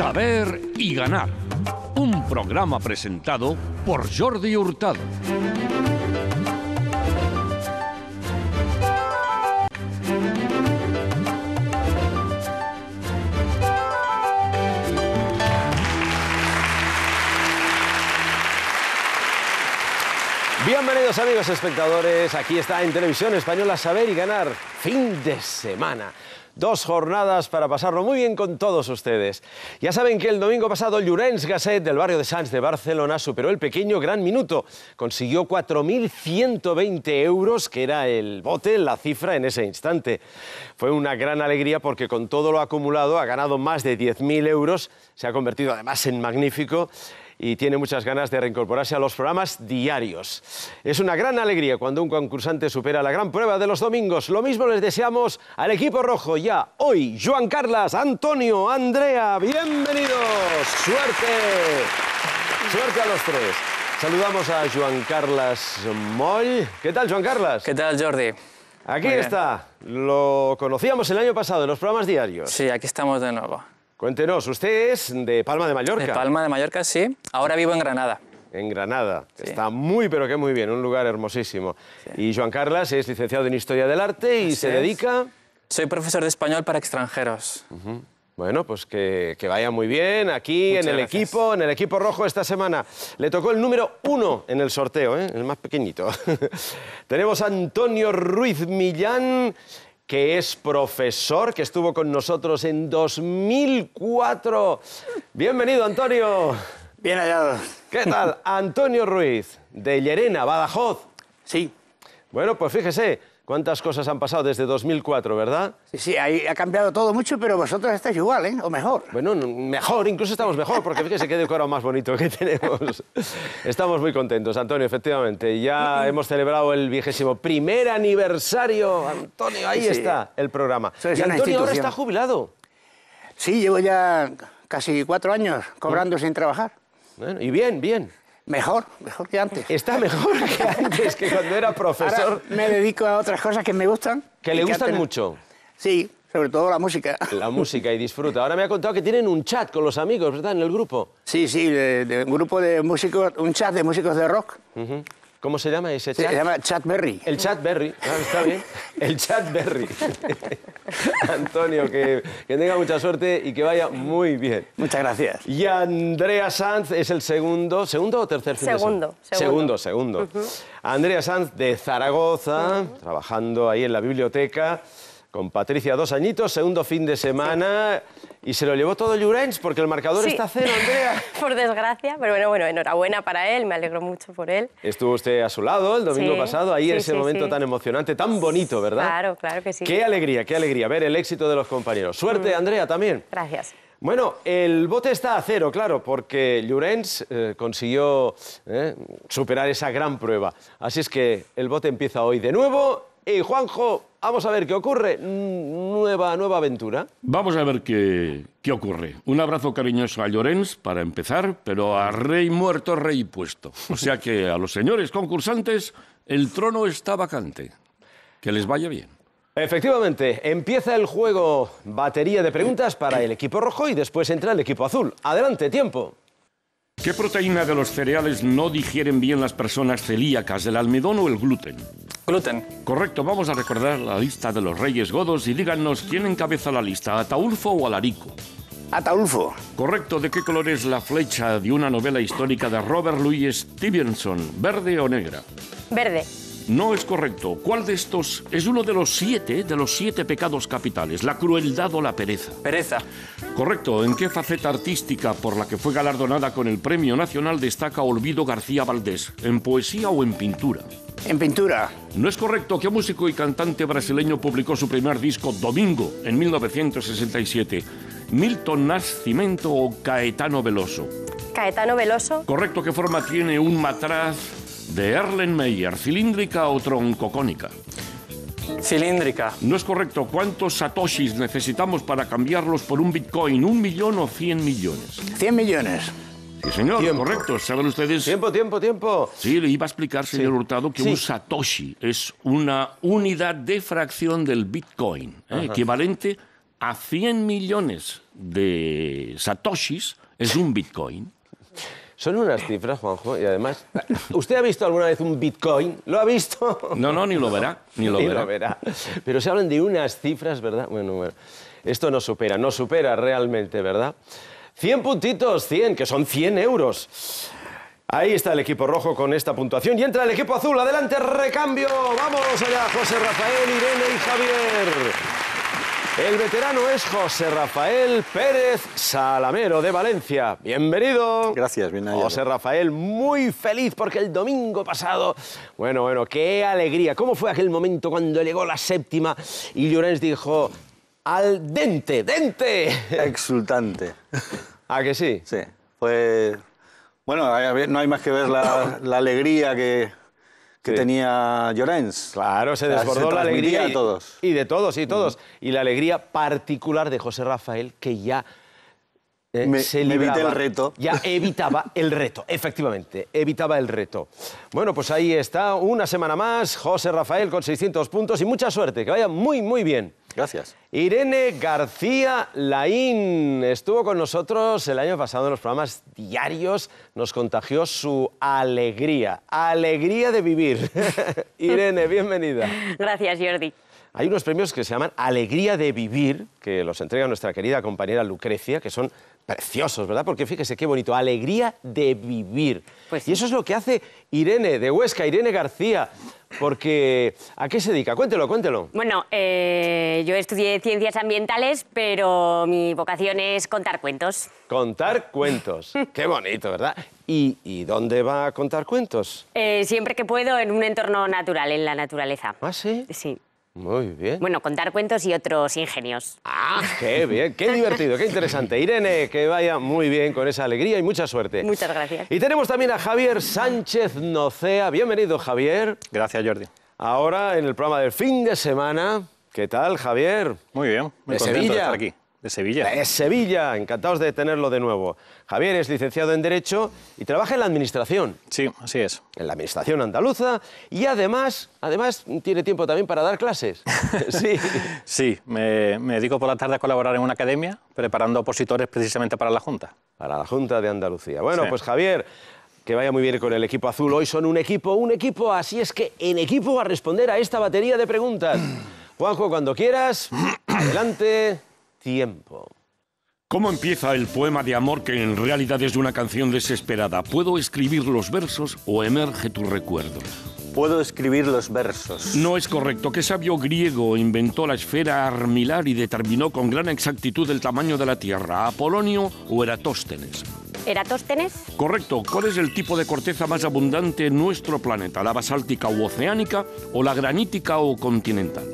Saber y ganar. Un programa presentado por Jordi Hurtado. Bienvenidos amigos espectadores, aquí está en Televisión Española Saber y Ganar, fin de semana. Dos jornadas para pasarlo muy bien con todos ustedes. Ya saben que el domingo pasado Llorenç Gasset del barrio de Sants de Barcelona superó el pequeño gran minuto. Consiguió 4.120 euros, que era el bote, la cifra en ese instante. Fue una gran alegría porque con todo lo acumulado ha ganado más de 10.000 euros, se ha convertido además en magnífico y tiene muchas ganas de reincorporarse a los programas diarios. Es una gran alegría cuando un concursante supera la gran prueba de los domingos. Lo mismo les deseamos al equipo rojo ya hoy. Joan Carlas, Antonio, Andrea, bienvenidos. Suerte. Suerte a los tres. Saludamos a Joan Carlas Moll. ¿Qué tal, Joan Carlas? ¿Qué tal, Jordi? Aquí está. Lo conocíamos el año pasado en los programas diarios. Sí, aquí estamos de nuevo. Cuéntenos, usted es de Palma de Mallorca. De Palma de Mallorca, sí. Ahora vivo en Granada. En Granada. Sí. Está muy, pero que muy bien, un lugar hermosísimo. Y Joan Carlas es licenciado en Historia del Arte y Así se es. dedica... Soy profesor de español para extranjeros. Bueno, pues que, que vaya muy bien aquí Muchas en el gracias. equipo, en el equipo rojo esta semana. Le tocó el número uno en el sorteo, ¿eh? el más pequeñito. Tenemos a Antonio Ruiz Millán, que es profesor, que estuvo con nosotros en 2004. Bienvenido, Antonio. Bien hallado. ¿Qué tal? Antonio Ruiz, de Llerena, Badajoz. Sí, Bueno, pues fíjese cuántas cosas han pasado desde 2004, ¿verdad? sí, sí, ahí ha cambiado todo mucho, pero vosotros estáis igual, ¿eh? O mejor. Bueno, mejor, incluso estamos mejor, porque fíjese qué decorado más bonito que tenemos. Estamos muy contentos, Antonio, efectivamente. Ya hemos celebrado el vigésimo primer aniversario. Antonio, ahí Sí. está el programa. Sois y Antonio ahora está jubilado. Sí, llevo ya casi cuatro años cobrando sin trabajar. Bueno, y bien, bien. Mejor, mejor que antes. Está mejor que antes, que cuando era profesor, Ahora me dedico a otras cosas que me gustan. que le gustan antes mucho. Sí, sobre todo la música. La música y disfruta. Ahora me ha contado que tienen un chat con los amigos, ¿verdad? En el grupo. Sí, sí, de, de un grupo de músicos, un chat de músicos de rock. ¿Cómo se llama ese Se chat? llama Chatberry. El chat Berry, Ah, está bien. El chat Berry. Antonio, que, que tenga mucha suerte y que vaya muy bien. Muchas gracias. Y Andrea Sanz es el segundo, ¿segundo o tercer fin de Segundo, segundo. Segundo, segundo. Andrea Sanz de Zaragoza, trabajando ahí en la biblioteca, con Patricia dos añitos, segundo fin de semana, y se lo llevó todo Llorenç porque el marcador Sí. está a cero, Andrea. Por desgracia, pero bueno, bueno, enhorabuena para él, me alegro mucho por él. Estuvo usted a su lado el domingo Sí, pasado, ahí en ese momento tan emocionante, tan bonito, ¿verdad? Claro, claro que sí. Qué alegría, qué alegría ver el éxito de los compañeros. Suerte, Andrea, también. Gracias. Bueno, el bote está a cero, claro, porque Llorenç eh, consiguió eh, superar esa gran prueba. Así es que el bote empieza hoy de nuevo. Y Juanjo, vamos a ver qué ocurre. Nueva, nueva aventura. Vamos a ver qué, qué ocurre. Un abrazo cariñoso a Llorens para empezar, pero a rey muerto, rey puesto. O sea que a los señores concursantes el trono está vacante. Que les vaya bien. Efectivamente, empieza el juego batería de preguntas para el equipo rojo y después entra el equipo azul. Adelante, tiempo. ¿Qué proteína de los cereales no digieren bien las personas celíacas, el almidón o el gluten? Gluten. Correcto, vamos a recordar la lista de los reyes godos y díganos quién encabeza la lista, Ataulfo o Alarico. Ataulfo. Correcto, ¿de qué color es la flecha de una novela histórica de Robert Louis Stevenson? ¿Verde o negra? Verde. No es correcto. ¿Cuál de estos es uno de los siete de los siete pecados capitales? ¿La crueldad o la pereza? Pereza. Correcto. ¿En qué faceta artística por la que fue galardonada con el Premio Nacional destaca Olvido García Valdés? ¿En poesía o en pintura? En pintura. No es correcto. ¿Qué músico y cantante brasileño publicó su primer disco Domingo en 1967? ¿Milton Nascimento o Caetano Veloso? Caetano Veloso. Correcto. ¿Qué forma tiene un matraz de Erlenmeyer? ¿Cilíndrica o troncocónica? Cilíndrica. No es correcto. ¿Cuántos satoshis necesitamos para cambiarlos por un bitcoin? ¿Un millón o cien millones? 100 millones. Sí, señor, Tiempo. correcto. ¿Saben ustedes? Tiempo, tiempo, tiempo. Sí, le iba a explicar, señor Hurtado, que Sí. un satoshi es una unidad de fracción del bitcoin, ¿eh? equivalente a 100 millones de satoshis es un bitcoin. Son unas cifras, Juanjo, y además... ¿Usted ha visto alguna vez un bitcoin? ¿Lo ha visto? No, no, ni lo verá, ni lo Ni verá. lo verá. Pero se hablan de unas cifras, ¿verdad? Bueno, bueno. Esto no supera, no supera realmente, ¿verdad? 100 puntitos, 100, que son 100 euros. Ahí está el equipo rojo con esta puntuación y entra el equipo azul. Adelante, recambio. Vamos allá, José Rafael, Irene y Javier. El veterano es José Rafael Pérez Salamero de Valencia. Bienvenido. Gracias, bien hallado. José Rafael, muy feliz porque el domingo pasado, bueno, bueno, qué alegría. ¿Cómo fue aquel momento cuando llegó la séptima y Llorens dijo, al dente, dente? Exultante. ¿A que sí? Sí. Pues. Bueno, no hay más que ver la, la alegría que, que Sí. tenía Llorens. Claro, se desbordó la alegría. a y- todos. Y de todos, y todos. Y la alegría particular de José Rafael, que ya eh, Me- se me evité el reto. Ya evitaba el reto, efectivamente, evitaba el reto. Bueno, pues ahí está, una semana más, José Rafael con 600 puntos y mucha suerte, que vaya muy, muy bien. Gracias. Irene García Laín estuvo con nosotros el año pasado en los programas diarios, nos contagió su alegría, alegría de vivir. Irene, bienvenida. Gracias, Jordi. Hay unos premios que se llaman Alegría de Vivir, que los entrega nuestra querida compañera Lucrecia, que son preciosos, ¿verdad? Porque fíjese qué bonito, Alegría de Vivir. Pues y eso es lo que hace Irene de Huesca, Irene García, porque ¿a qué se dedica? Cuéntelo, cuéntelo. Bueno, eh, yo estudié ciencias ambientales, pero mi vocación es contar cuentos. Contar cuentos. Qué bonito, ¿verdad? ¿Y, y dónde va a contar cuentos? Eh, siempre que puedo en un entorno natural, en la naturaleza. ¿Ah, sí? Sí. Muy bien. Bueno, contar cuentos y otros ingenios. Ah, qué bien, qué divertido, qué interesante. Irene, que vaya muy bien con esa alegría y mucha suerte. Muchas gracias. Y tenemos también a Javier Sánchez Nocea. Bienvenido, Javier. Gracias, Jordi. Ahora en el programa del fin de semana. ¿Qué tal, Javier? Muy bien, muy ¿De contento Sevilla? de estar aquí. De Sevilla. De Sevilla, encantados de tenerlo de nuevo. Javier es licenciado en Derecho y trabaja en la Administración, Sí, así es. en la Administración andaluza y además, además tiene tiempo también para dar clases. Sí. Sí, me, me dedico por la tarde a colaborar en una academia preparando opositores precisamente para la Junta. para la Junta de Andalucía. Bueno, Sí. pues Javier, que vaya muy bien con el equipo azul. Hoy son un equipo, un equipo, así es que en equipo a responder a esta batería de preguntas. Juanjo, cuando quieras, adelante, tiempo. ¿Cómo empieza el poema de amor que en realidad es una canción desesperada? ¿Puedo escribir los versos o emerge tu recuerdo? Puedo escribir los versos. No es correcto. ¿Qué sabio griego inventó la esfera armilar y determinó con gran exactitud el tamaño de la Tierra? ¿Apolonio o Eratóstenes? ¿Eratóstenes? Correcto. ¿Cuál es el tipo de corteza más abundante en nuestro planeta? ¿La basáltica u oceánica o la granítica o continental?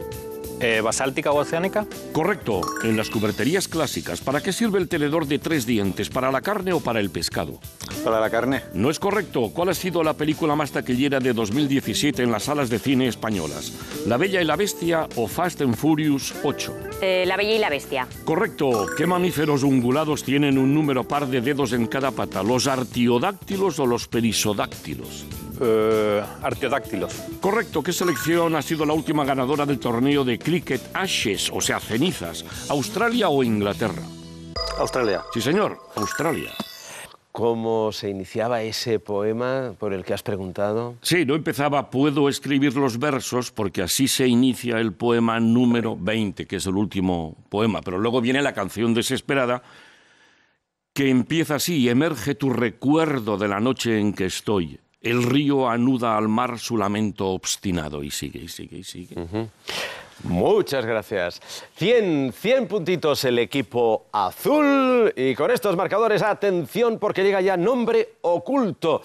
Eh, ¿Basáltica o oceánica? Correcto. En las cuberterías clásicas, ¿para qué sirve el tenedor de tres dientes? ¿Para la carne o para el pescado? Para la carne. No es correcto. ¿Cuál ha sido la película más taquillera de 2017 en las salas de cine españolas? ¿La Bella y la Bestia o Fast and Furious 8? Eh, la Bella y la Bestia. Correcto. ¿Qué mamíferos ungulados tienen un número par de dedos en cada pata? ¿Los artiodáctilos o los perisodáctilos? Eh, artiodáctilos. Correcto. ¿Qué selección ha sido la última ganadora del torneo de cricket Ashes, o sea, cenizas? ¿Australia o Inglaterra? Australia. Sí, señor. Australia. ¿Cómo se iniciaba ese poema por el que has preguntado? Sí, no empezaba puedo escribir los versos porque así se inicia el poema número 20, que es el último poema, pero luego viene la canción desesperada que empieza así, emerge tu recuerdo de la noche en que estoy. El río anuda al mar su lamento obstinado y sigue y sigue y sigue. Muchas gracias. 100, 100 puntitos el equipo azul. Y con estos marcadores, atención porque llega ya nombre oculto.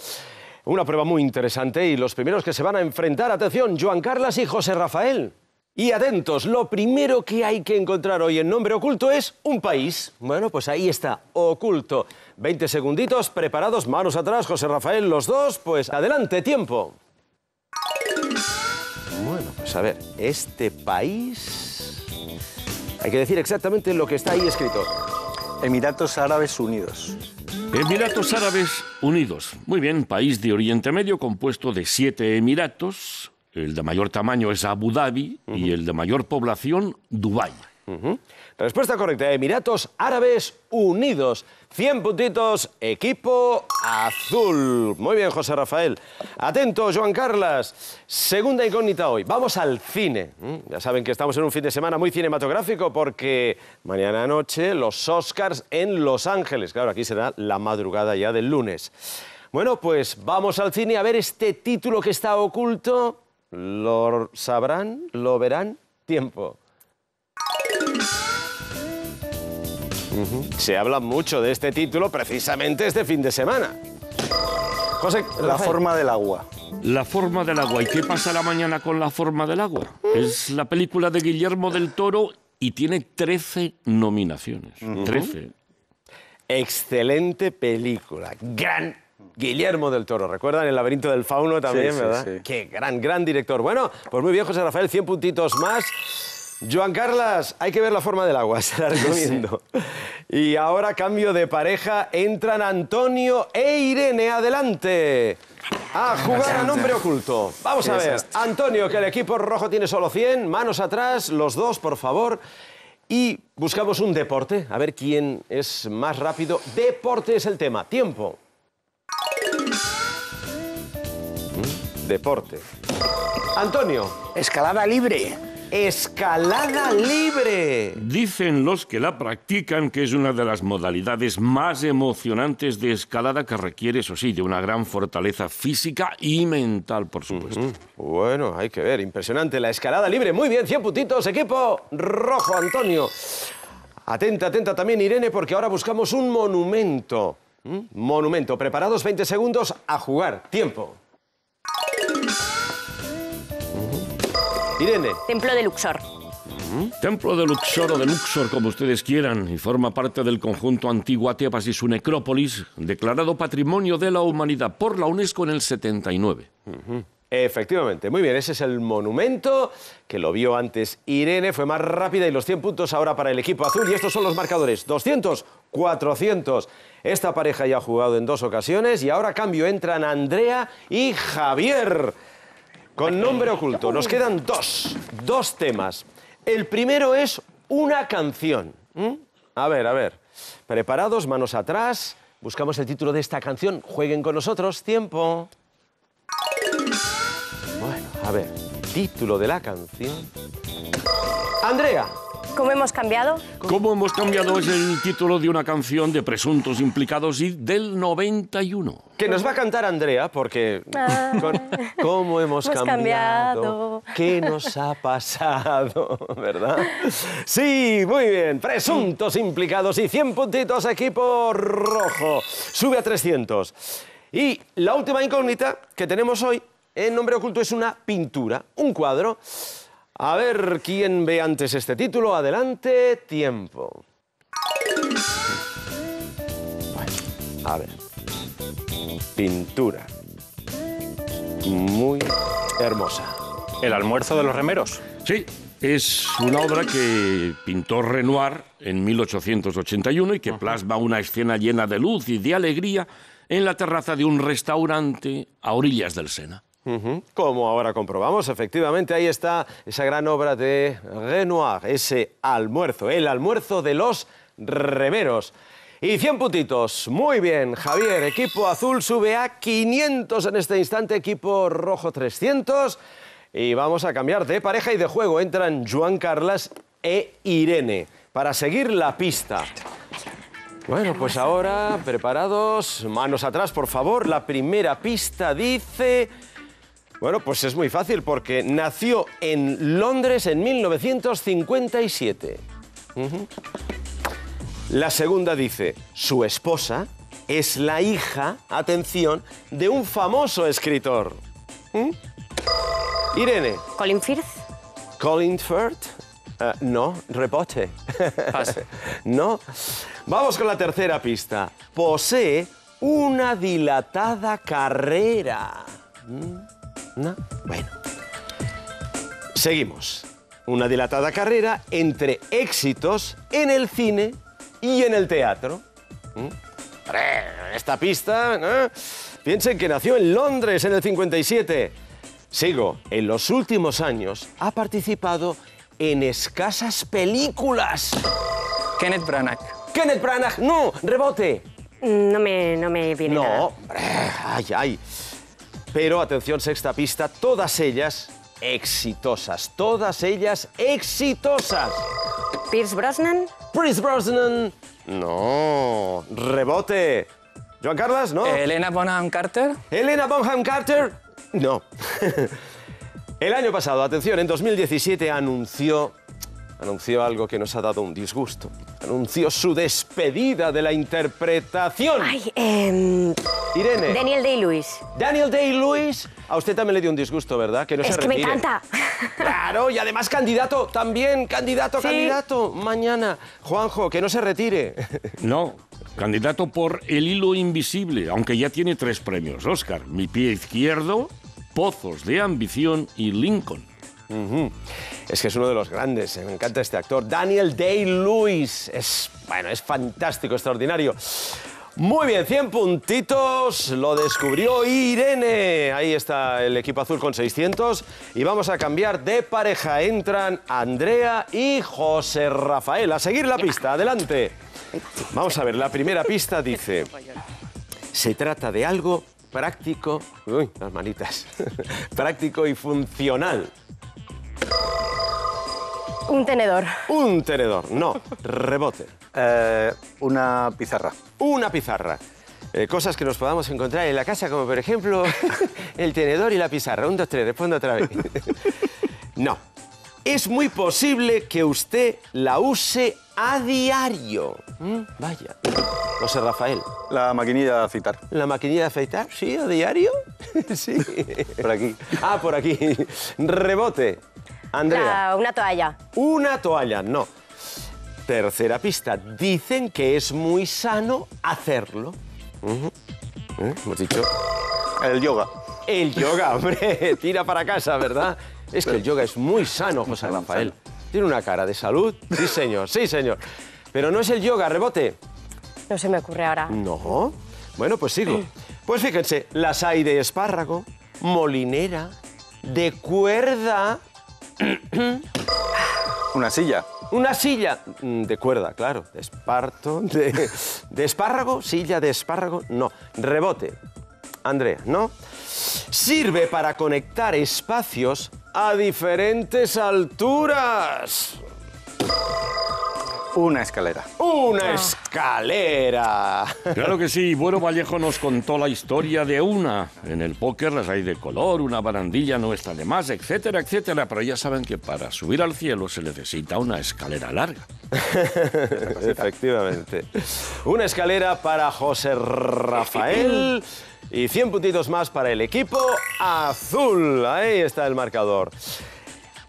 Una prueba muy interesante y los primeros que se van a enfrentar, atención, Joan Carlas y José Rafael. Y atentos, lo primero que hay que encontrar hoy en nombre oculto es un país. Bueno, pues ahí está, oculto. 20 segunditos, preparados, manos atrás, José Rafael, los dos, pues adelante, tiempo. Bueno, pues a ver, este país... Hay que decir exactamente lo que está ahí escrito. Emiratos Árabes Unidos. Emiratos Árabes Unidos. Muy bien, país de Oriente Medio compuesto de siete emiratos. El de mayor tamaño es Abu Dhabi y el de mayor población, Dubái. Respuesta correcta, Emiratos Árabes Unidos. 100 puntitos, equipo azul. Muy bien, José Rafael. Atento, Joan Carlas. Segunda incógnita hoy. Vamos al cine. ¿Mm? Ya saben que estamos en un fin de semana muy cinematográfico porque mañana noche los Oscars en Los Ángeles. Claro, aquí será la madrugada ya del lunes. Bueno, pues vamos al cine a ver este título que está oculto. ¿Lo sabrán? ¿Lo verán? Tiempo. Se habla mucho de este título precisamente este fin de semana. José, La Rafael. forma del agua. La forma del agua. ¿Y qué pasa la mañana con la forma del agua? Es la película de Guillermo del Toro y tiene 13 nominaciones. 13. Excelente película. Gran Guillermo del Toro. ¿Recuerdan el laberinto del fauno también, Sí, sí, verdad? sí. Qué gran, gran director. Bueno, pues muy bien, José Rafael, 100 puntitos más. Joan Carlas, hay que ver la forma del agua, se la recomiendo. Y ahora cambio de pareja, entran Antonio e Irene, adelante. A jugar a nombre oculto. Vamos a ver, Antonio, que el equipo rojo tiene solo 100, manos atrás, los dos, por favor. Y buscamos un deporte, a ver quién es más rápido. Deporte es el tema, tiempo. Deporte. Antonio, Escalada libre. escalada libre. Dicen los que la practican que es una de las modalidades más emocionantes de escalada que requiere, eso sí, de una gran fortaleza física y mental, por supuesto. Bueno, hay que ver, impresionante la escalada libre. Muy bien, 100 puntitos, equipo rojo, Antonio. Atenta, atenta también Irene, porque ahora buscamos un monumento. ¿Mm? Monumento. Preparados 20 segundos a jugar. Tiempo. Irene, Templo de Luxor. Templo de Luxor o de Luxor, como ustedes quieran, y forma parte del conjunto Antigua Tebas y su necrópolis, declarado Patrimonio de la Humanidad por la UNESCO en el 79. Efectivamente, muy bien, ese es el monumento que lo vio antes Irene, fue más rápida y los 100 puntos ahora para el equipo azul y estos son los marcadores, 200, 400. Esta pareja ya ha jugado en dos ocasiones y ahora cambio, entran Andrea y Javier. Con nombre oculto, nos quedan dos, dos temas. El primero es una canción. ¿m? A ver, a ver, preparados, manos atrás, buscamos el título de esta canción, jueguen con nosotros, tiempo. Bueno, a ver, título de la canción. Andrea, ¿Cómo hemos cambiado? ¿Cómo hemos cambiado? Es el título de una canción de presuntos implicados y del 91. que nos va a cantar Andrea, porque con- ¿cómo hemos, Hemos cambiado? cambiado. ¿Qué nos ha pasado? ¿Verdad? Sí, muy bien. Presuntos implicados y 100 puntitos, equipo rojo. Sube a 300. Y la última incógnita que tenemos hoy en nombre oculto es una pintura, un cuadro. A ver quién ve antes este título. Adelante, tiempo. Bueno, a ver. Pintura. Muy hermosa. El almuerzo de los remeros. Sí, es una obra que pintó Renoir en 1881 y que plasma una escena llena de luz y de alegría en la terraza de un restaurante a orillas del Sena. Como ahora comprobamos, efectivamente ahí está esa gran obra de Renoir, ese almuerzo, el almuerzo de los remeros. Y 100 puntitos. Muy bien, Javier. Equipo azul sube a 500 en este instante, equipo rojo 300. Y vamos a cambiar de pareja y de juego. Entran Joan Carlas e Irene para seguir la pista. Bueno, pues ahora, preparados, manos atrás, por favor. La primera pista dice... Bueno, pues es muy fácil porque nació en Londres en 1957. Ujú. La segunda dice, su esposa es la hija, atención, de un famoso escritor. ¿Mm? Irene, Colin Firth. Colin Firth. Eh, no, rebote. Paso. no. Vamos con la tercera pista. Posee una dilatada carrera. ¿Mm? ¿No? Bueno. Seguimos. Una dilatada carrera entre éxitos en el cine y en el teatro. ¿Mm? Esta pista, ¿no? Piensen que nació en Londres en el 57. Sigo, en los últimos años ha participado en escasas películas. Kenneth Branagh. Kenneth Branagh, no, rebote. No me, no me viene No, nada. ay, ay. Pero atención, sexta pista, todas ellas exitosas, todas ellas exitosas. Pierce Brosnan. Chris Brosnan, no, rebote. Joan Carlos, no. Elena Bonham Carter. Elena Bonham Carter, no. El año pasado, atención, en 2017 anunció, anunció algo que nos ha dado un disgusto. Anunció su despedida de la interpretación. Ay, em, Irene. Daniel Day-Lewis. Daniel Day-Lewis, a usted también le dio un disgusto, ¿verdad? Que no Es se que me retire. encanta. Claro, y además candidato, también candidato, Sí. candidato. Mañana, Juanjo, que no se retire. No, candidato por El Hilo Invisible, aunque ya tiene tres premios. Oscar, Mi Pie Izquierdo, Pozos de Ambición y Lincoln. Es que es uno de los grandes, eh, me encanta este actor. Daniel Day-Lewis, es, bueno, es fantástico, extraordinario. Muy bien, 100 puntitos, lo descubrió Irene. Ahí está el equipo azul con 600. Y vamos a cambiar de pareja. Entran Andrea y José Rafael. A seguir la pista, adelante. Vamos a ver, la primera pista dice... Se trata de algo práctico... Uy, las manitas. práctico y funcional. Un tenedor. Un tenedor, no, rebote. Eh, una pizarra. Una pizarra. Eh, cosas que nos podamos encontrar en la casa, como por ejemplo el tenedor y la pizarra. Un, dos, tres, respondo otra vez. no. Es muy posible que usted la use a diario. Mm, Vaya. José Rafael. La maquinilla de citar. ¿La maquinilla de afeitar? ¿Sí? ¿A diario? sí. Por aquí. Ah, por aquí. Rebote. Andrea. La- una toalla. Una toalla, no. Tercera pista. Dicen que es muy sano hacerlo. ¿Eh? Hemos dicho. El yoga. El yoga, hombre. Tira para casa, ¿verdad? Es que el yoga es muy sano, José Rafael. Tiene una cara de salud. Sí, señor. Sí, señor. Pero no es el yoga, rebote. No se me ocurre ahora. No. Bueno, pues sigo. Pues fíjense, las hay de espárrago, molinera, de cuerda, Una silla. una silla mm, de cuerda, claro, de esparto, de, de espárrago, silla de espárrago, no, rebote. Andrea, ¿no? Sirve para conectar espacios a diferentes alturas. Una escalera. Una escalera. Claro que sí, Bueno Vallejo nos contó la historia de una. En el póker las hay de color, una barandilla no está de más, etcétera, etcétera. Pero ya saben que para subir al cielo se necesita una escalera larga. Efectivamente. Una escalera para José Rafael y 100 puntitos más para el equipo azul. Ahí está el marcador.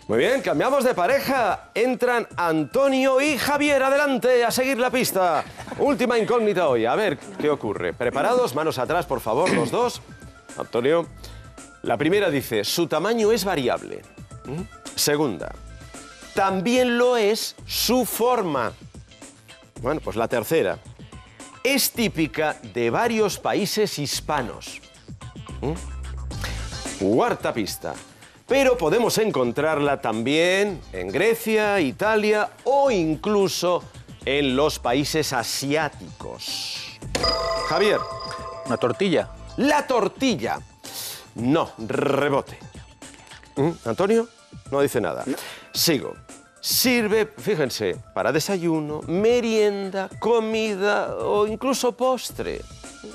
Muy bien, cambiamos de pareja. Entran Antonio y Javier. Adelante, a seguir la pista. Última incógnita hoy. A ver qué ocurre. ¿Preparados? Manos atrás, por favor, los dos. Antonio. La primera dice, su tamaño es variable. ¿Mm? Segunda, también lo es su forma. Bueno, pues la tercera. Es típica de varios países hispanos. ¿Mm? Cuarta pista. Pero podemos encontrarla también en Grecia, Italia o incluso en los países asiáticos. Javier, Una tortilla. la tortilla. No, rebote. ¿Mm? ¿Antonio? No dice nada. Sigo. Sirve, fíjense, para desayuno, merienda, comida o incluso postre.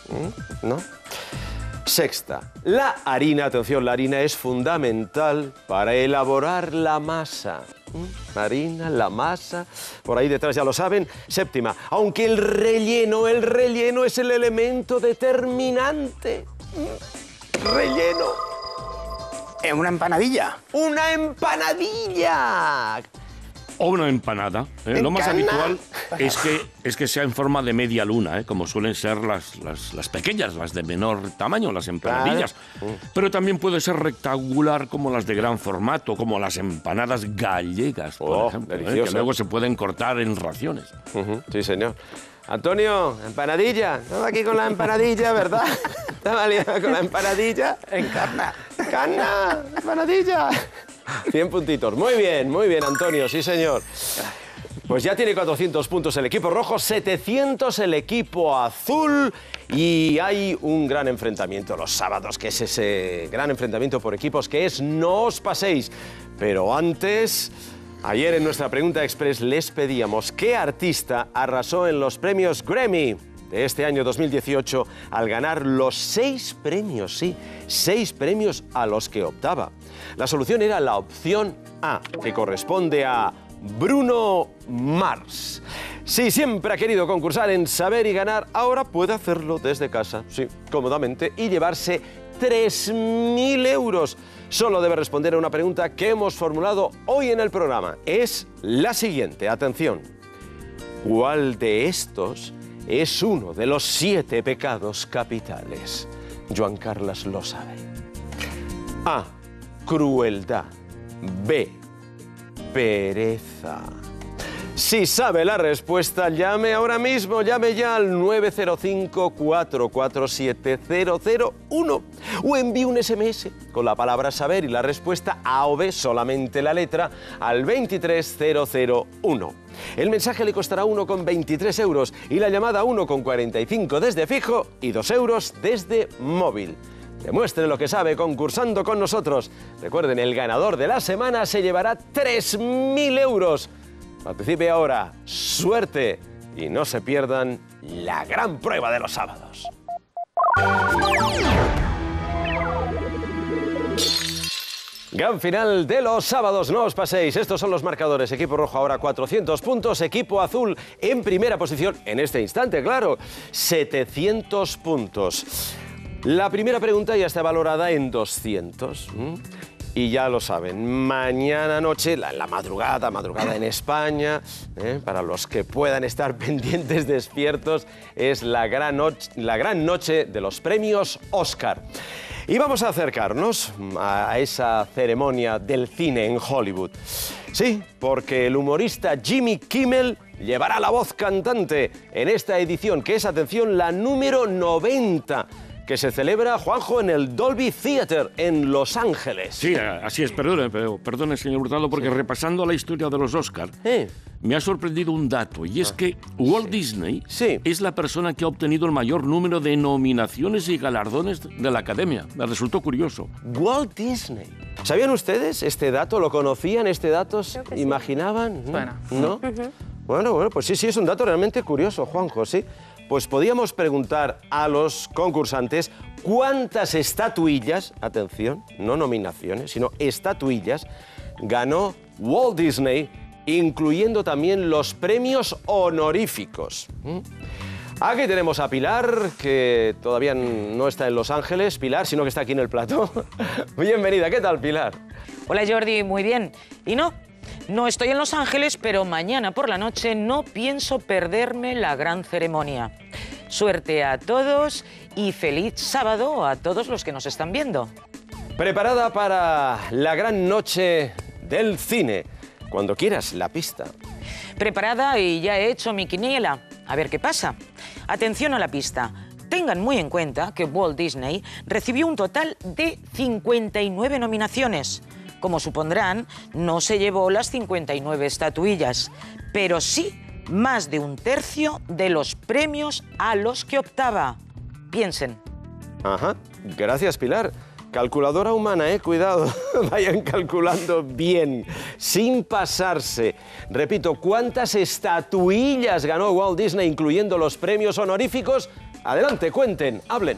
¿Mm? ¿No? Sexta, la harina, atención, la harina es fundamental para elaborar la masa. ¿Mm? La harina, la masa, por ahí detrás ya lo saben. Séptima, aunque el relleno, el relleno es el elemento determinante. ¿Mm? Relleno. Eh, una empanadilla. Una empanadilla. O una empanada. ¿eh? Lo más habitual es que, es que sea en forma de media luna, ¿eh? como suelen ser las, las, las pequeñas, las de menor tamaño, las empanadillas. Pero también puede ser rectangular como las de gran formato, como las empanadas gallegas, por Oh, ejemplo, ¿eh? que luego se pueden cortar en raciones. Sí, señor. Antonio, empanadilla. Estaba aquí con la empanadilla, ¿verdad? Estaba liado con la empanadilla. Encarna. ¡Cana! ¡Empanadilla! 100 puntitos. Muy bien, muy bien, Antonio, sí señor. Pues ya tiene 400 puntos el equipo rojo, 700 el equipo azul y hay un gran enfrentamiento los sábados, que es ese gran enfrentamiento por equipos que es no os paséis. Pero antes, ayer en nuestra pregunta express les pedíamos qué artista arrasó en los premios Grammy de este año 2018 al ganar los seis premios, sí, seis premios a los que optaba. La solución era la opción A, que corresponde a Bruno Mars. Si siempre ha querido concursar en Saber y Ganar, ahora puede hacerlo desde casa, sí, cómodamente, y llevarse 3.000 euros. Solo debe responder a una pregunta que hemos formulado hoy en el programa. Es la siguiente, atención. ¿Cuál de estos es uno de los siete pecados capitales? Joan Carlos lo sabe. A. Crueldad. B. Pereza. Si sabe la respuesta, llame ahora mismo, llame ya al 905-447-001 o envíe un SMS con la palabra saber y la respuesta A o B, solamente la letra, al 23001. El mensaje le costará 1,23 euros y la llamada 1,45 desde fijo y 2 euros desde móvil. Demuestre lo que sabe concursando con nosotros. Recuerden, el ganador de la semana se llevará 3.000 euros. Participe ahora, suerte y no se pierdan la gran prueba de los sábados. Gran final de los sábados, no os paséis. Estos son los marcadores. Equipo rojo ahora 400 puntos, equipo azul en primera posición en este instante, claro, 700 puntos. La primera pregunta ya está valorada en 200. ¿m? Y ya lo saben, mañana noche, la, la madrugada, madrugada en España, ¿eh? para los que puedan estar pendientes despiertos, es la gran, la gran noche de los premios Oscar. Y vamos a acercarnos a, esa ceremonia del cine en Hollywood. Sí, porque el humorista Jimmy Kimmel llevará la voz cantante en esta edición, que es, atención, la número 90 que se celebra, Juanjo, en el Dolby Theater en Los Ángeles. Sí, así es, perdone, pero perdone, señor Hurtado, porque repasando la historia de los Oscar, Eh. me ha sorprendido un dato, y es que Walt Disney Sí. es la persona que ha obtenido el mayor número de nominaciones y galardones de la Academia. Me resultó curioso. Walt Disney. ¿Sabían ustedes este dato? ¿Lo conocían este dato? ¿Imaginaban? ¿No? Suena. ¿No? Bueno, bueno, pues sí, sí, es un dato realmente curioso, Juanjo, sí. Pues podíamos preguntar a los concursantes cuántas estatuillas, atención, no nominaciones, sino estatuillas, ganó Walt Disney, incluyendo también los premios honoríficos. ¿Mm? Aquí tenemos a Pilar, que todavía no está en Los Ángeles, Pilar, sino que está aquí en el plató. Bienvenida, ¿qué tal, Pilar? Hola Jordi, muy bien. Y no, no estoy en Los Ángeles, pero mañana por la noche no pienso perderme la gran ceremonia. Suerte a todos y feliz sábado a todos los que nos están viendo. Preparada para la gran noche del cine. Cuando quieras, la pista. Preparada y ya he hecho mi quiniela. A ver qué pasa. Atención a la pista. Tengan muy en cuenta que Walt Disney recibió un total de 59 nominaciones. Como supondrán, no se llevó las 59 estatuillas, pero sí más de un tercio de los premios a los que optaba. Piensen. Ajá, gracias, Pilar. Calculadora humana, eh, cuidado. Vayan calculando bien, sin pasarse. Repito, ¿cuántas estatuillas ganó Walt Disney, incluyendo los premios honoríficos? Adelante, cuenten, hablen.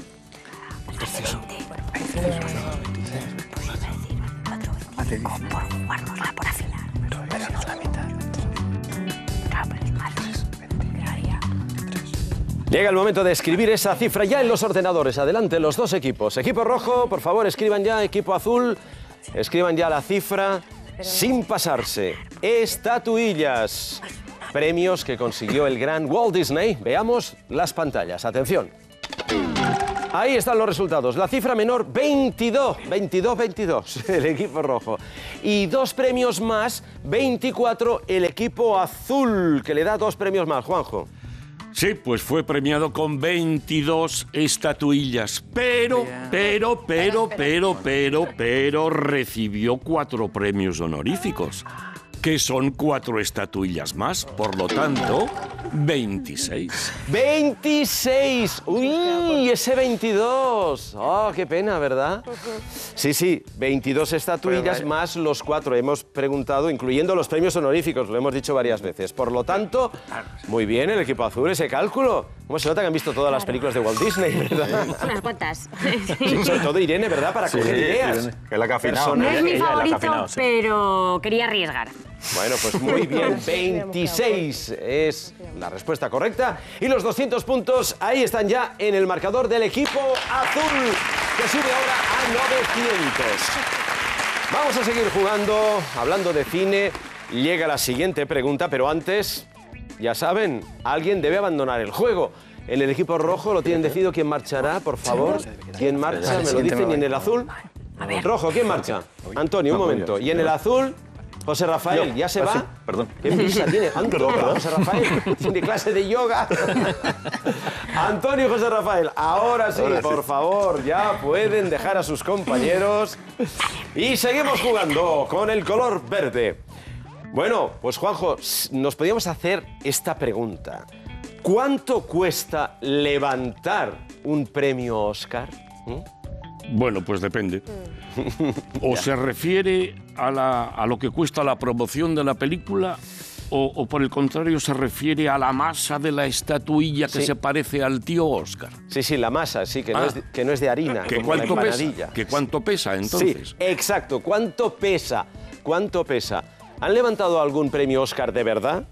Llega el momento de escribir esa cifra ya en los ordenadores. Adelante, los dos equipos. Equipo rojo, por favor, escriban ya. Equipo azul, escriban ya la cifra sin pasarse. Estatuillas. Premios que consiguió el gran Walt Disney. Veamos las pantallas. Atención. Ahí están los resultados. La cifra menor, 22. 22, 22, el equipo rojo. Y dos premios más, 24, el equipo azul, que le da dos premios más, Juanjo. Sí, pues fue premiado con 22 estatuillas, pero, pero, pero, pero, pero, pero recibió cuatro premios honoríficos, que son cuatro estatuillas más, por lo tanto, 26. 26. Uy, ese 22. Oh, qué pena, ¿verdad? Sí, sí, 22 estatuillas más los cuatro. Hemos preguntado, incluyendo los premios honoríficos, lo hemos dicho varias veces. Por lo tanto, muy bien el equipo azul, ese cálculo. ¿Cómo se nota que han visto todas las películas de Walt Disney, verdad? Unas cuantas. Sí, sobre todo Irene, ¿verdad? Para coger ideas. Irene, que la que ha afinado. No es mi favorito, afinado, sí. pero quería arriesgar. Bueno, pues muy bien, 26 es la respuesta correcta. Y los 200 puntos ahí están ya en el marcador del equipo azul, que sube ahora a 900. Vamos a seguir jugando, hablando de cine. Llega la siguiente pregunta, pero antes, ya saben, alguien debe abandonar el juego. En el equipo rojo lo tienen decidido quién marchará, por favor. ¿Quién marcha? Me lo dicen. ¿Y en el azul? Rojo, ¿quién marcha? Antonio, un momento. ¿Y en el azul? José Rafael, ¿ya se va? perdón. ¿Qué prisa tiene? Antonio, José Rafael, tiene clase de yoga. Antonio y José Rafael, ahora sí, por favor, ya pueden dejar a sus compañeros. Y seguimos jugando con el color verde. Bueno, pues Juanjo, nos podíamos hacer esta pregunta. ¿Cuánto cuesta levantar un premio Oscar? ¿Mm? Bueno, pues depende. O se refiere a, la- a lo que cuesta la promoción de la película, o, o por el contrario se refiere a la masa de la estatuilla que Sí. se parece al tío Oscar. Sí, sí, la masa, sí, que, no, Ah. es de, que no es de harina, ¿Que cuánto pesa? ¿Que cuánto pesa entonces? Sí, exacto. ¿Cuánto pesa? ¿Cuánto pesa? ¿Han levantado algún premio Oscar de verdad?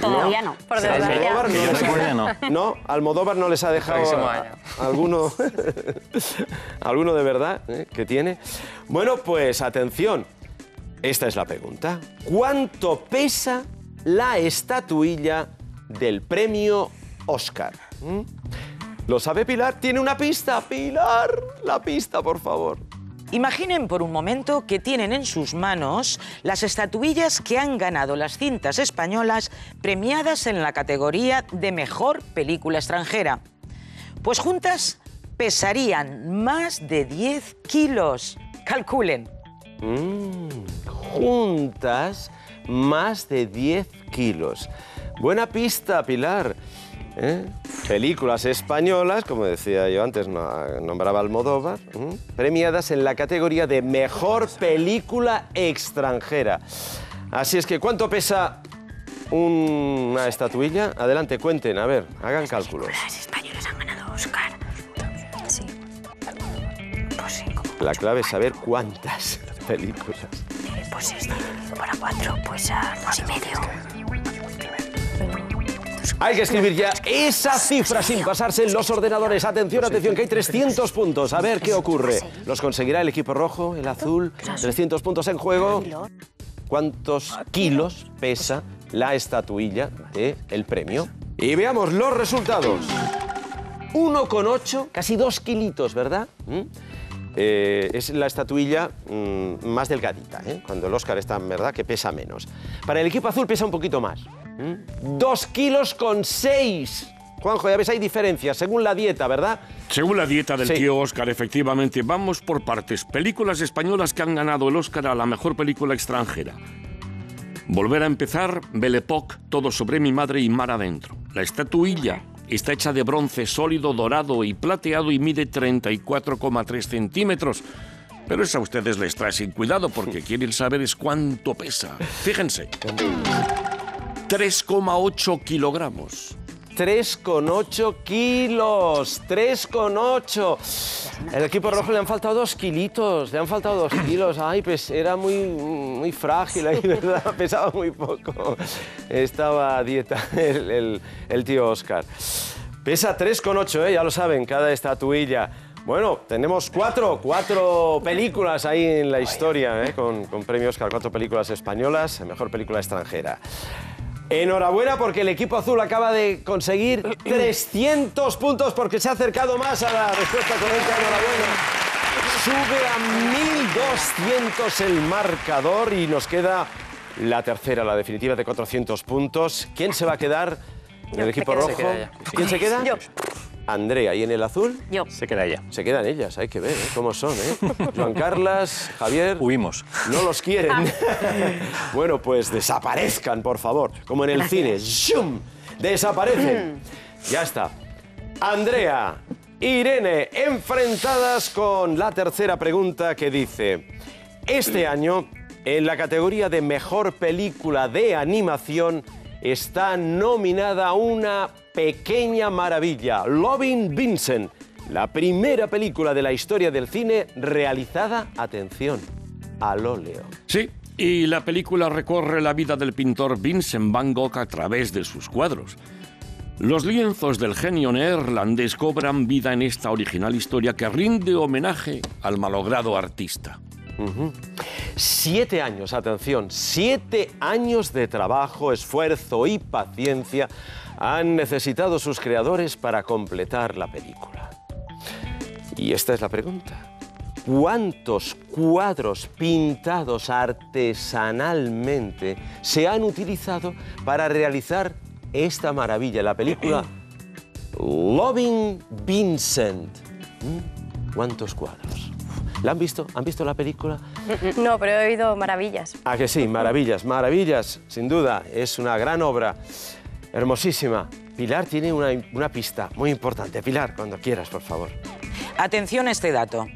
Todavía no. Por desgracia. Almodóvar no, les ha... no. no, Almodóvar no les ha dejado a- alguno, alguno de verdad eh, que tiene. Bueno, pues atención. Esta es la pregunta. ¿Cuánto pesa la estatuilla del premio Oscar? ¿Mm? ¿Lo sabe Pilar? ¿Tiene una pista? Pilar, la pista, por favor. Imaginen por un momento que tienen en sus manos las estatuillas que han ganado las cintas españolas premiadas en la categoría de mejor película extranjera. Pues juntas pesarían más de 10 kilos. Calculen. Mm, juntas más de 10 kilos. Buena pista, Pilar. ¿Eh? Películas españolas, como decía yo antes, no- nombraba Almodóvar, ¿m? premiadas en la categoría de mejor película extranjera. Así es que, ¿cuánto pesa una estatuilla? Adelante, cuenten, a ver, hagan cálculos. Las españolas han ganado Oscar. Sí. Pues sí, como, La clave es saber cuántas películas. eh, pues es de para cuatro, pues a dos y medio. Hay que escribir ya esa cifra sin pasarse en los ordenadores. Atención, atención, que hay 300 puntos. A ver qué ocurre. ¿Los conseguirá el equipo rojo, el azul? 300 puntos en juego. ¿Cuántos kilos pesa la estatuilla del premio? Y veamos los resultados. 1,8, casi 2 kilitos, ¿verdad? ¿Mm? Eh, es la estatuilla mm, más delgadita, ¿eh? cuando el Oscar está verdad que pesa menos. Para el equipo azul pesa un poquito más. 2 kilos con 6. Juanjo, ya ves, hay diferencias según la dieta, ¿verdad? Según la dieta del Sí. tío Oscar, efectivamente, vamos por partes. Películas españolas que han ganado el Oscar a la mejor película extranjera. Volver a empezar, Belle Époque, Todo sobre mi madre y Mar adentro. La estatuilla está hecha de bronce sólido, dorado y plateado y mide 34,3 centímetros. Pero eso a ustedes les trae sin cuidado porque quieren saber es cuánto pesa. Fíjense. 3,8 kilogramos. 3,8 kilos. 3,8. El equipo rojo le han faltado dos kilitos. Le han faltado dos kilos. Ay, pues era muy, muy frágil ahí, ¿verdad? Pesaba muy poco. Estaba a dieta el, tío Oscar. Pesa 3,8, ¿eh? ya lo saben, cada estatuilla. Bueno, tenemos cuatro, cuatro películas ahí en la historia, ¿eh? con, con premio Oscar, cuatro películas españolas, mejor película extranjera. Enhorabuena porque el equipo azul acaba de conseguir 300 puntos porque se ha acercado más a la respuesta correcta. Enhorabuena. Sube a 1200 el marcador y nos queda la tercera, la definitiva de 400 puntos. ¿Quién se va a quedar En el equipo rojo. ¿Quién se queda? Yo. Andrea. ¿Y en el azul? Yo. Se queda ella. Se quedan ellas, hay que ver ¿eh? cómo son, ¿eh? Juan Carlas, Javier. Huimos. No los quieren. bueno, pues desaparezcan, por favor. Como en el cine. ¡Shum! Desaparecen. Ya está. Andrea, Irene, enfrentadas con la tercera pregunta que dice: Este año, en la categoría de mejor película de animación, está nominada una pequeña maravilla, Loving Vincent, la primera película de la historia del cine realizada, atención, al óleo. Sí, y la película recorre la vida del pintor Vincent Van Gogh a través de sus cuadros. Los lienzos del genio neerlandés cobran vida en esta original historia que rinde homenaje al malogrado artista. Siete años, atención, siete años de trabajo, esfuerzo y paciencia han necesitado sus creadores para completar la película. Y esta es la pregunta. ¿Cuántos cuadros pintados artesanalmente se han utilizado para realizar esta maravilla, la película Loving Vincent? ¿Mm? ¿Cuántos cuadros? ¿La han visto? ¿Han visto la película? No, pero he oído maravillas. Ah, que sí, maravillas, maravillas, sin duda. Es una gran obra, hermosísima. Pilar tiene una, una pista muy importante. Pilar, cuando quieras, por favor. Atención a este dato.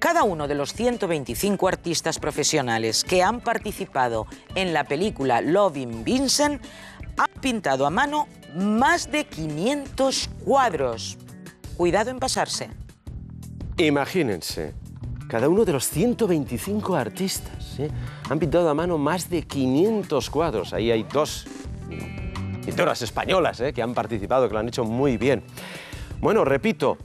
Cada uno de los 125 artistas profesionales que han participado en la película Loving Vincent han pintado a mano más de 500 cuadros. Cuidado en pasarse. Imagínense, cada uno de los 125 artistas ¿eh? han pintado a mano más de 500 cuadros. Ahí hay dos pintoras españolas ¿eh? que han participado, que lo han hecho muy bien. Bueno, repito,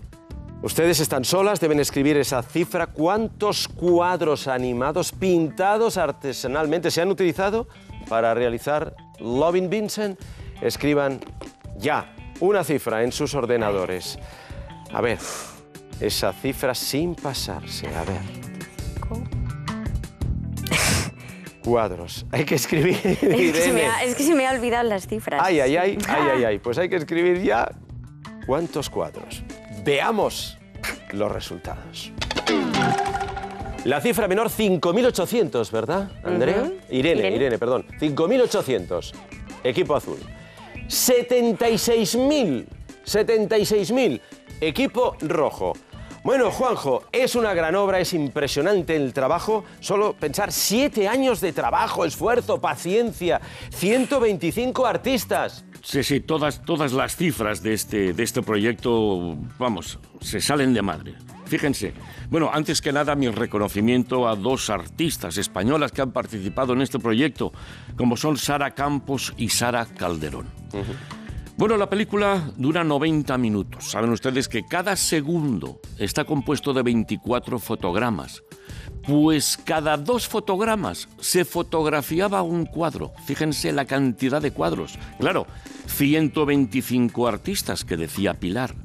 ustedes están solas, deben escribir esa cifra. ¿Cuántos cuadros animados pintados artesanalmente se han utilizado para realizar Loving Vincent? Escriban ya una cifra en sus ordenadores. A ver, esa cifra sin pasarse. A ver. Cuadros. Hay que escribir. Es que, se me Irene. ha, es que se me ha olvidado las cifras. Ay, ay, ay, ay, ay, ay. Pues hay que escribir ya cuántos cuadros. Veamos los resultados. La cifra menor, 5.800, ¿verdad, Andrea? Irene, Irene. Irene, perdón. 5.800. Equipo azul. 76.000. 76.000. Equipo rojo. Bueno, Juanjo, es una gran obra, es impresionante el trabajo. Solo pensar siete años de trabajo, esfuerzo, paciencia, 125 artistas. Sí, sí, todas, todas las cifras de este, de este proyecto, vamos, se salen de madre. Fíjense, bueno, antes que nada mi reconocimiento a dos artistas españolas que han participado en este proyecto, como son Sara Campos y Sara Calderón. Bueno, la película dura 90 minutos. Saben ustedes que cada segundo está compuesto de 24 fotogramas. Pues cada dos fotogramas se fotografiaba un cuadro. Fíjense la cantidad de cuadros. Claro, 125 artistas que decía Pilar.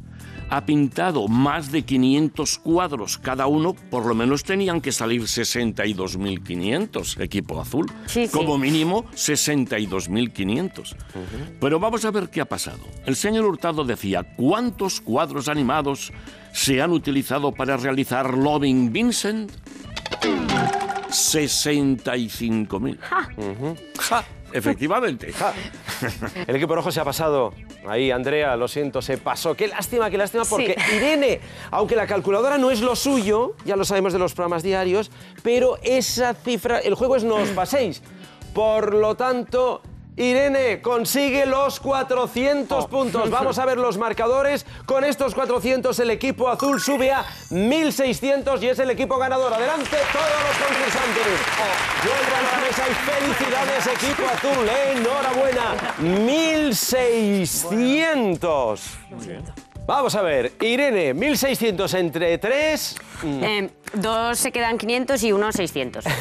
Ha pintado más de 500 cuadros cada uno, por lo menos tenían que salir 62.500, equipo azul. Sí, sí. Como mínimo 62.500. Pero vamos a ver qué ha pasado. El señor Hurtado decía, ¿cuántos cuadros animados se han utilizado para realizar Loving Vincent? 65.000. Ja, Efectivamente. El equipo rojo se ha pasado. Ahí, Andrea, lo siento, se pasó. Qué lástima, qué lástima, porque Sí. Irene, aunque la calculadora no es lo suyo, ya lo sabemos de los programas diarios, pero esa cifra, el juego es no os paséis. Por lo tanto, Irene consigue los 400 puntos. Vamos a ver los marcadores. Con estos 400 el equipo azul sube a 1600 y es el equipo ganador. Adelante todos los concursantes. Vuelvan a la mesa y felicidades equipo azul. Enhorabuena. 1600. Vamos a ver, Irene, 1600 entre 3. Eh, Dos se quedan 500 y uno 600.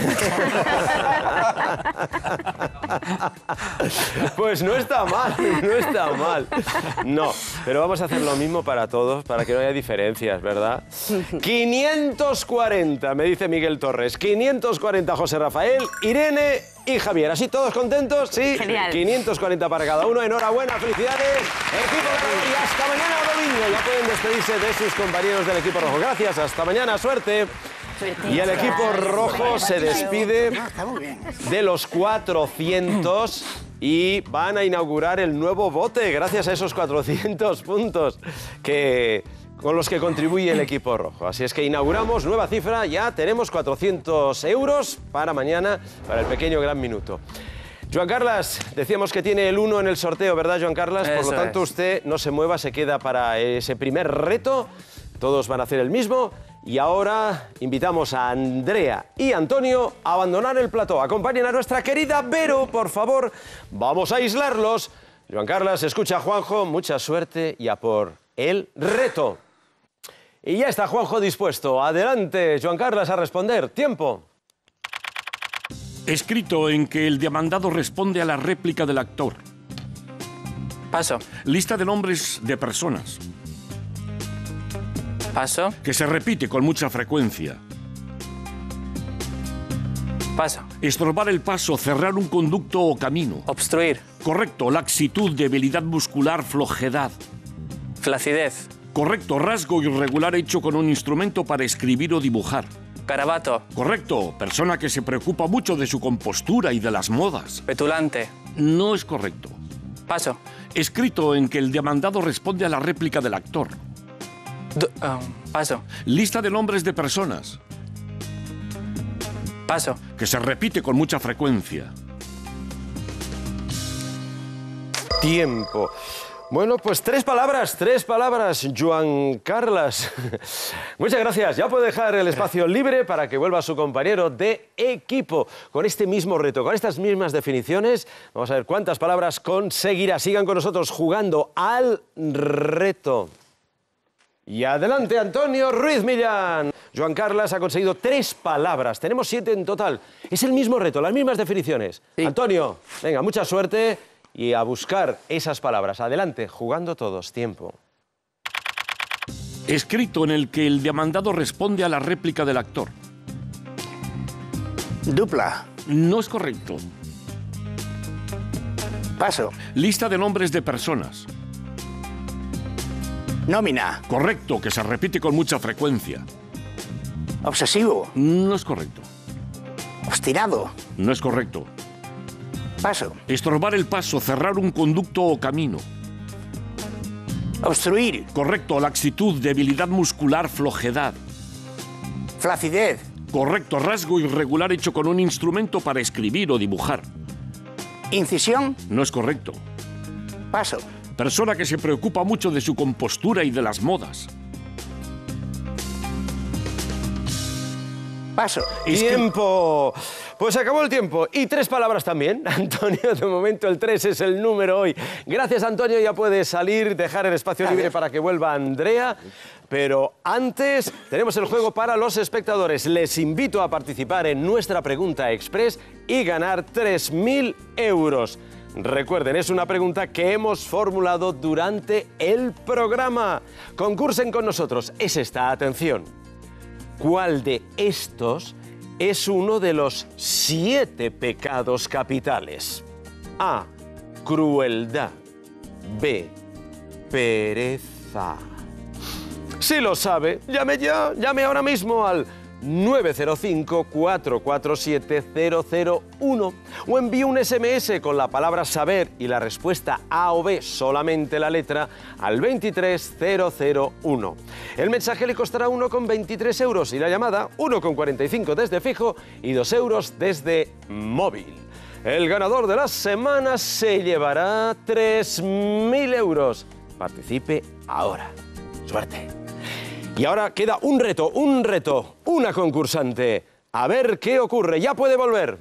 Pues no está mal, no está mal. No, pero vamos a hacer lo mismo para todos, para que no haya diferencias, ¿verdad? 540, me dice Miguel Torres. 540 José Rafael, Irene y Javier. ¿Así todos contentos? Sí. Genial. 540 para cada uno. Enhorabuena, felicidades. Equipo ganador y hasta mañana domingo. Ya pueden despedirse de sus compañeros del equipo rojo. Gracias, hasta mañana, suerte. Y el equipo rojo se despide de los 400 y van a inaugurar el nuevo bote gracias a esos 400 puntos que, con los que contribuye el equipo rojo. Así es que inauguramos nueva cifra, ya tenemos 400 euros para mañana, para el pequeño gran minuto. Joan Carlas, decíamos que tiene el 1 en el sorteo, ¿verdad, Joan Carlas? Por lo tanto, es. usted no se mueva, se queda para ese primer reto. Todos van a hacer el mismo. Y ahora invitamos a Andrea y Antonio a abandonar el plató. Acompañen a nuestra querida Vero, por favor. Vamos a aislarlos. Joan Carlas, escucha a Juanjo, mucha suerte y a por el reto. Y ya está Juanjo dispuesto. Adelante, Joan Carlas, a responder. Tiempo. Escrito en que el demandado responde a la réplica del actor. Paso. Lista de nombres de personas. Paso. Que se repite con mucha frecuencia. Paso. Estorbar el paso, cerrar un conducto o camino. Obstruir. Correcto, laxitud, debilidad muscular, flojedad. Flacidez. Correcto, rasgo irregular hecho con un instrumento para escribir o dibujar. Carabato. Correcto, persona que se preocupa mucho de su compostura y de las modas. Petulante. No es correcto. Paso. Escrito en que el demandado responde a la réplica del actor. Ah, paso. Lista de nombres de personas, Paso. que se repite con mucha frecuencia. Tiempo. Bueno, pues tres palabras, tres palabras, Joan Carlas. Muchas gracias. Ya puede dejar el espacio libre para que vuelva su compañero de equipo con este mismo reto, con estas mismas definiciones. Vamos a ver cuántas palabras conseguirá. Sigan con nosotros jugando al reto. Y adelante, Antonio Ruiz Millán. Joan Carlas ha conseguido tres palabras. Tenemos siete en total. Es el mismo reto, las mismas definiciones. Antonio, venga, mucha suerte y a buscar esas palabras. Adelante, jugando todos. Tiempo. Escrito en el que el demandado responde a la réplica del actor. Dupla. No es correcto. Paso. Lista de nombres de personas. Nómina. Correcto, que se repite con mucha frecuencia. Obsesivo. No es correcto. Obstinado. No es correcto. Paso. Estorbar el paso, cerrar un conducto o camino. Obstruir. Correcto, laxitud, debilidad muscular, flojedad. Flacidez. Correcto, rasgo irregular hecho con un instrumento para escribir o dibujar. Incisión. No es correcto. Paso. Persona que se preocupa mucho de su compostura y de las modas. Paso. Es que- ¡Tiempo! Pues acabó el tiempo. Y tres palabras también. Antonio, de momento el 3 es el número hoy. Gracias, Antonio. Ya puedes salir, dejar el espacio libre para que vuelva Andrea. Pero antes tenemos el juego para los espectadores. Les invito a participar en nuestra pregunta express y ganar 3.000 euros. Recuerden, es una pregunta que hemos formulado durante el programa. Concursen con nosotros. Es esta, atención. ¿Cuál de estos es uno de los siete pecados capitales? A. Crueldad. B. Pereza. Si lo sabe, llame ya, llame ahora mismo al 905-447-001 o envíe un SMS con la palabra saber y la respuesta A o B, solamente la letra, al 23001. El mensaje le costará 1,23 euros y la llamada 1,45 desde fijo y 2 euros desde móvil. El ganador de la semana se llevará 3.000 euros. Participe ahora. Suerte. Y ahora queda un reto, un reto, una concursante. A ver qué ocurre. Ya puede volver.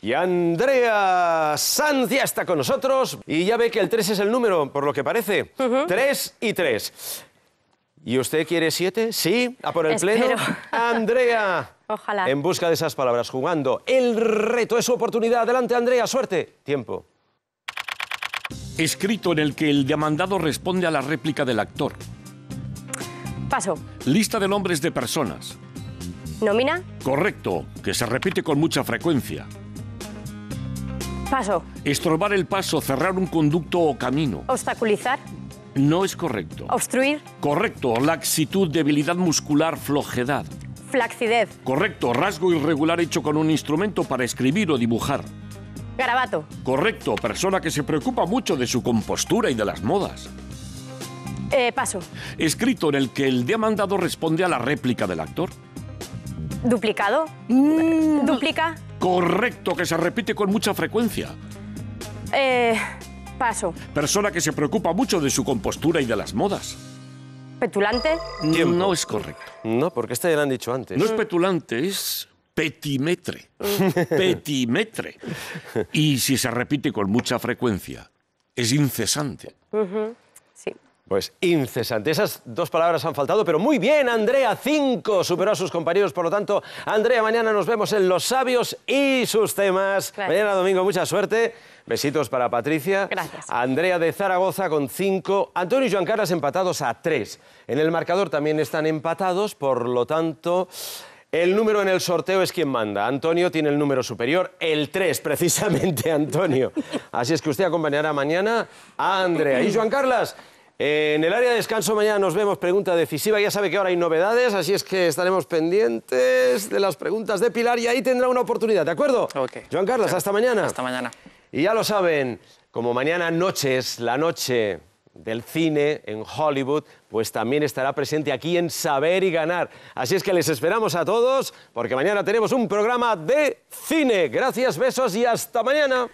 Y Andrea Sanz ya está con nosotros. Y ya ve que el 3 es el número, por lo que parece. 3 y 3. ¿Y usted quiere siete? ¿Sí? ¿A por el pleno? Andrea. Ojalá. En busca de esas palabras, jugando. El reto es su oportunidad. Adelante, Andrea, suerte. Tiempo. Escrito en el que el demandado responde a la réplica del actor. Paso. Lista de nombres de personas. Nómina. Correcto, que se repite con mucha frecuencia. Paso. Estorbar el paso, cerrar un conducto o camino. Obstaculizar. No es correcto. Obstruir. Correcto, laxitud, debilidad muscular, flojedad. Flacidez. Correcto, rasgo irregular hecho con un instrumento para escribir o dibujar. Garabato. Correcto, persona que se preocupa mucho de su compostura y de las modas. Eh, paso. Escrito en el que el demandado responde a la réplica del actor. Duplicado. Duplica. Correcto, que se repite con mucha frecuencia. Eh, paso. Persona que se preocupa mucho de su compostura y de las modas. Petulante. No es correcto. No, porque este ya lo han dicho antes. No es petulante, es petimetre. petimetre. Y si se repite con mucha frecuencia, es incesante. Sí. Pues incesante. Esas dos palabras han faltado, pero muy bien, Andrea. Cinco superó a sus compañeros, por lo tanto, Andrea, mañana nos vemos en Los Sabios y sus temas. Mañana domingo, mucha suerte. Besitos para Patricia. Gracias. Andrea de Zaragoza con cinco. Antonio y Joan Carlos empatados a tres. En el marcador también están empatados, por lo tanto. El número en el sorteo es quien manda. Antonio tiene el número superior, el 3, precisamente, Antonio. Así es que usted acompañará mañana a Andrea. Y Joan Carlos, en el área de descanso mañana nos vemos pregunta decisiva. Ya sabe que ahora hay novedades, así es que estaremos pendientes de las preguntas de Pilar y ahí tendrá una oportunidad, ¿de acuerdo? Ok. Joan Carlos, hasta mañana. Hasta mañana. Y ya lo saben, como mañana noche es la noche del cine en Hollywood, pues también estará presente aquí en Saber y Ganar. Así es que les esperamos a todos, porque mañana tenemos un programa de cine. Gracias, besos y hasta mañana.